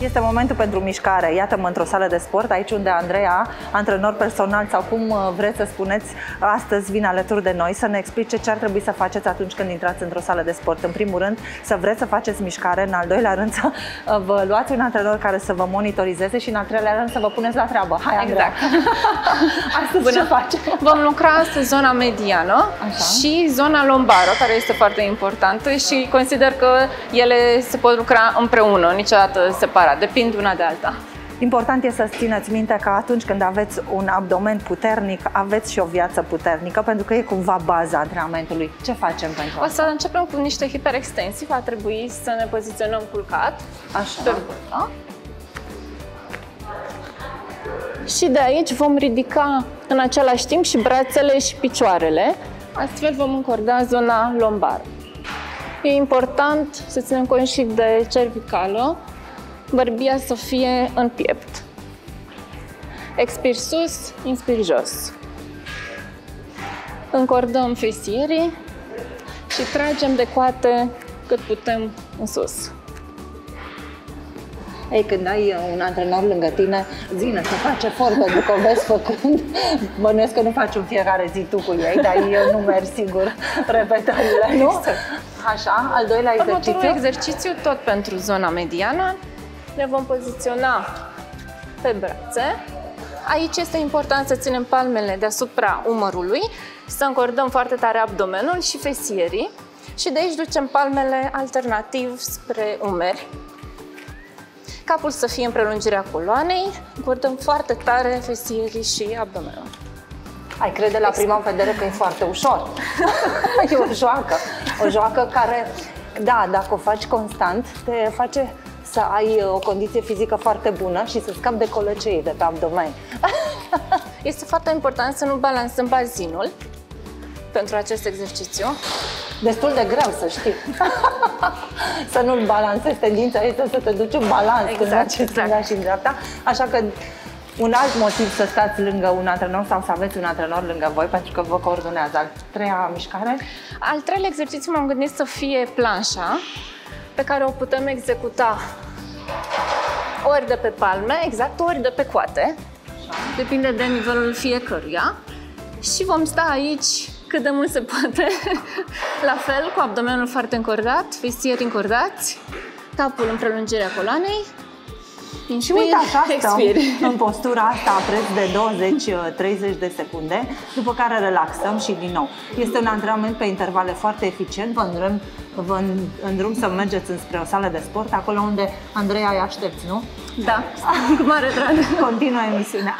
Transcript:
Este momentul pentru mișcare. Iată-mă într-o sală de sport, aici unde Andreea, antrenor personal sau cum uh, vreți să spuneți, astăzi vine alături de noi să ne explice ce ar trebui să faceți atunci când intrați într-o sală de sport. În primul rând, să vreți să faceți mișcare, în al doilea rând, să uh, vă luați un antrenor care să vă monitorizeze și în al treilea rând să vă puneți la treabă. Hai, Andreea! Exact. astăzi Bună. ce facem? Vom lucra astăzi zona mediană Așa. și zona lombară, care este foarte importantă și consider că ele se pot lucra împreună, niciodată separat separat, depind una de alta. Important e să țineți minte că atunci când aveți un abdomen puternic, aveți și o viață puternică, pentru că e cumva baza antrenamentului. Ce facem pentru asta? O să începem cu niște hiperextensii. Va trebui să ne poziționăm culcat Așa. pe burtă. Și de aici vom ridica în același timp și brațele și picioarele. Astfel vom încorda zona lombară. E important să ținem cont și de cervicală, bărbia să fie în piept. Expir sus, inspir jos. Încordăm fesierii și tragem de coate cât putem în sus. Ei, când ai un antrenor lângă tine, zine să face efort pentru că o vezi făcând. Bănuiesc că nu faci în fiecare zi tu cu ei, dar eu nu merg sigur repetările, nu? Așa, al doilea exercițiu. Următorul exercițiu tot pentru zona mediană ne vom poziționa pe brațe. Aici este important să ținem palmele deasupra umărului, să încordăm foarte tare abdomenul și fesierii și de aici ducem palmele alternativ spre umeri. Capul să fie în prelungirea coloanei, încordăm foarte tare fesierii și abdomenul. Ai crede la prima vedere că e foarte ușor. e o joacă. O joacă care, da, dacă o faci constant, te face să ai uh, o condiție fizică foarte bună și să scapi de colăcei de pe abdomen. Este foarte important să nu balansăm bazinul pentru acest exercițiu. Destul de greu, să știi. să nu-l balansezi, tendința este să te duci în balans exact, când exact. și în dreapta. Așa că un alt motiv să stați lângă un antrenor sau să aveți un antrenor lângă voi pentru că vă coordonează. Al treia mișcare? Al treilea exercițiu m-am gândit să fie planșa pe care o putem executa ori de pe palme, exact, ori de pe coate. Depinde de nivelul fiecăruia. Și vom sta aici cât de mult se poate. La fel, cu abdomenul foarte încordat, fisieri încordați, capul în prelungirea coloanei. Inspir, și uite așa stăm în postura asta preț de 20-30 de secunde, după care relaxăm și din nou. Este un antrenament pe intervale foarte eficient, vă îndrăm, vă îndrum să mergeți înspre o sală de sport, acolo unde Andreea îi aștepți, nu? Da, cu mare drag. Continuă emisiunea.